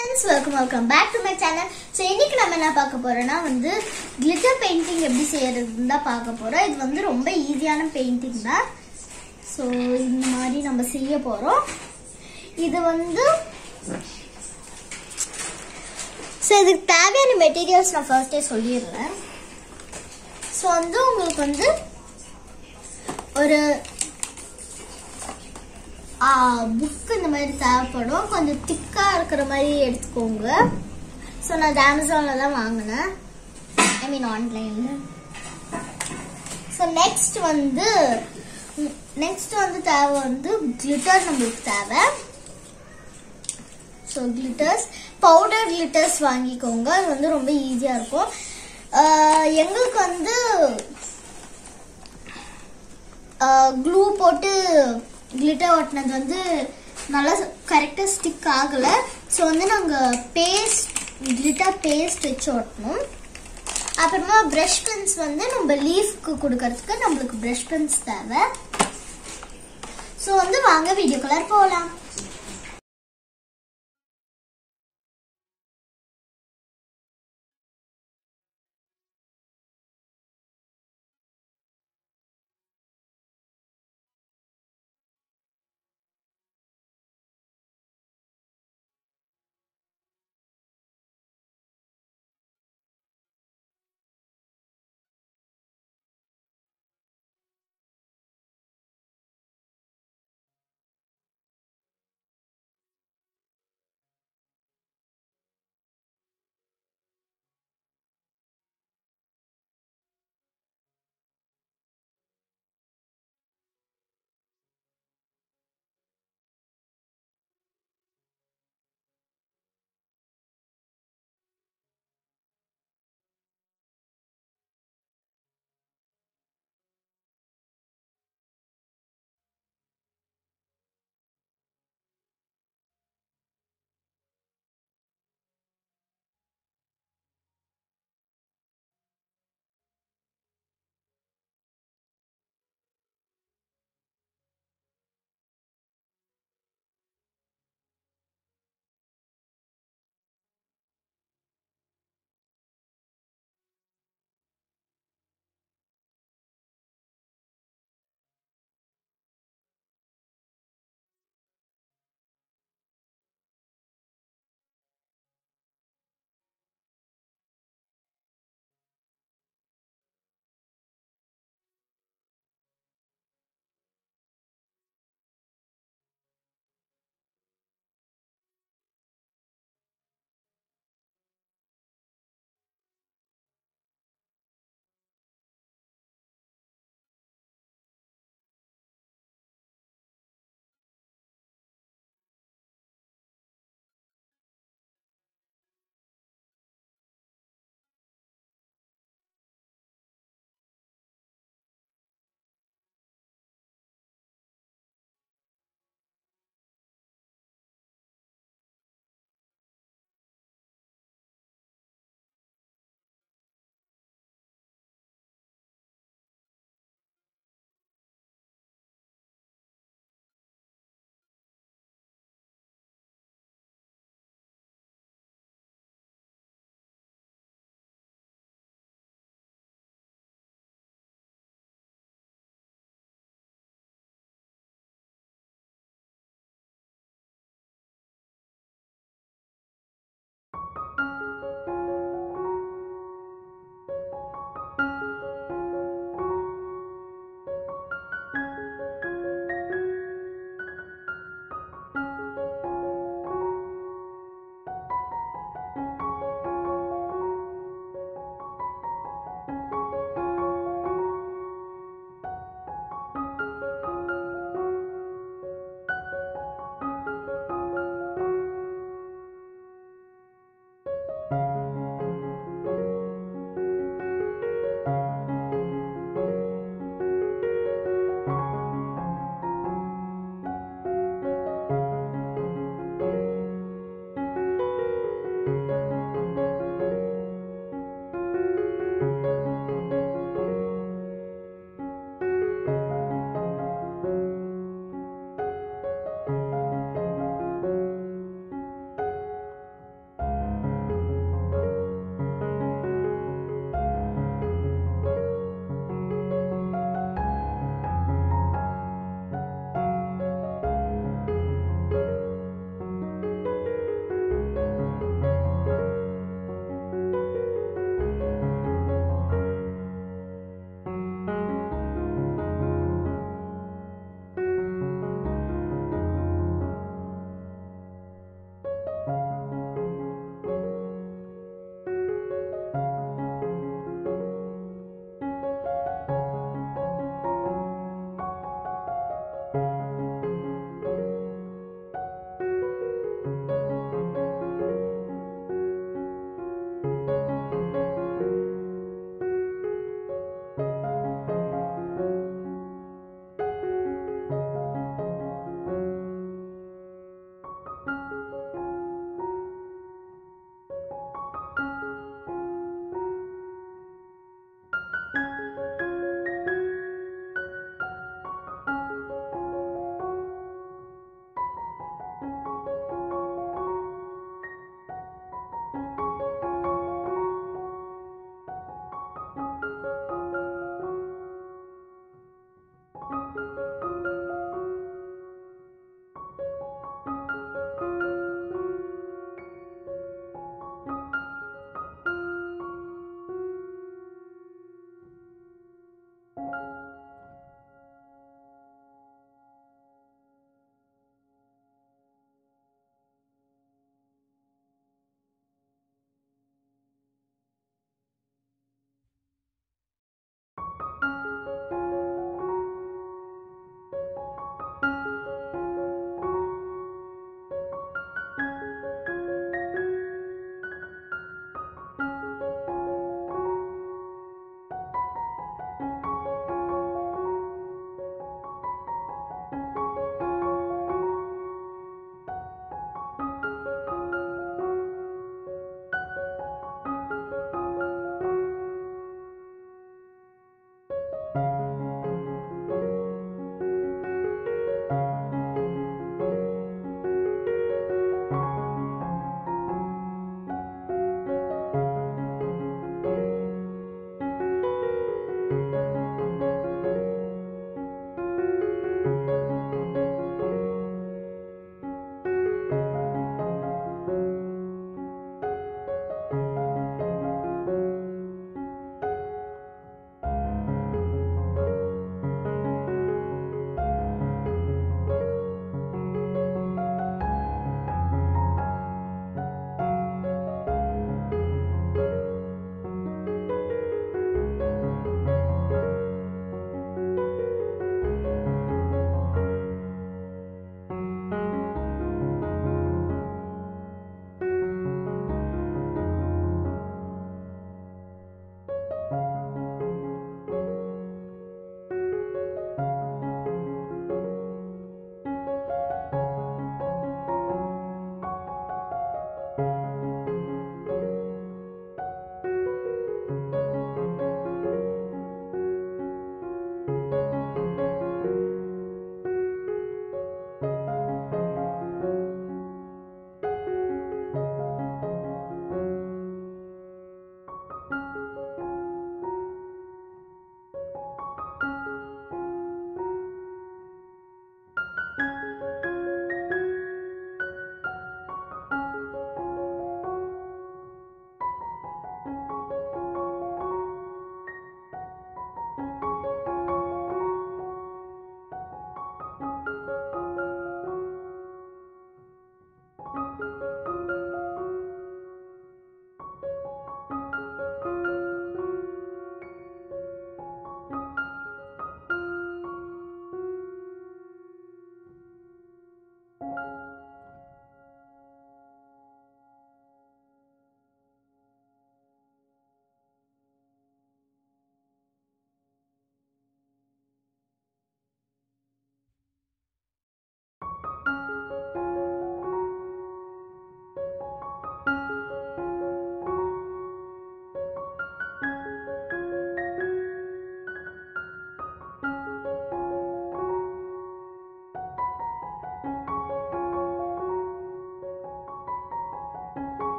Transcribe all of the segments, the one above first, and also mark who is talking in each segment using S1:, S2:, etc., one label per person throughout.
S1: Friends welcome welcome back to my channel so இன்னைக்கு நம்ம என்ன பார்க்க போறோம்னா வந்து கிளிட்டர் பெயிண்டிங் எப்படி செய்யறதுன்னு தான் பார்க்க போறோம். இது வந்து ரொம்ப ஈஸியான பெயிண்டிங் தான். ஸோ இந்த மாதிரி நம்ம செய்ய போறோம். இது வந்து ஸோ இதுக்கு தேவையான மெட்டீரியல்ஸ் நான் ஃபர்ஸ்டே சொல்லிடுறேன். ஸோ வந்து உங்களுக்கு வந்து ஒரு புக் இந்த மாதிரி தேவைப்படும். கொஞ்சம் திக்காக இருக்கிற மாதிரி எடுத்துக்கோங்க. ஸோ நான் அது அமேசானில் தான் வாங்கினேன். ஐ மீன் ஆன்லைனில் ஸோ நெக்ஸ்ட் வந்து நெக்ஸ்ட் வந்து தேவை வந்து கிளிட்டர் நம்மளுக்கு தேவை. ஸோ கிளிட்டர்ஸ் பவுடர் கிளிட்டர்ஸ் வாங்கிக்கோங்க. அது வந்து ரொம்ப ஈஸியாக இருக்கும். எங்களுக்கு வந்து க்ளூ போட்டு கிளிட்டர் ஒட்டினது வந்து நல்லா கரெக்டாக ஸ்டிக் ஆகலை. ஸோ வந்து நாங்கள் பேஸ்ட் கிளிட்டர் பேஸ்ட் வச்சு ஒட்டணும். அப்புறமா ப்ரஷ் பென்ஸ் வந்து நம்ம லீஃப்க்கு கொடுக்கறதுக்கு நம்மளுக்கு ப்ரஷ் பென்ஸ் தேவை. ஸோ வந்து வாங்க வீடியோ கலர் போகலாம்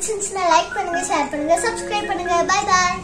S1: பிடிச்சிருந்துச்சுன்னா லைக் பண்ணுங்க ஷேர் பண்ணுங்க சப்ஸ்கிரைப் பண்ணுங்க. பாய் பாய்